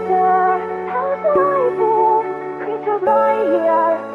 has arrived here. Creatures lie here.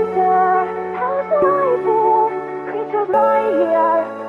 Creature how's life oh, creatures?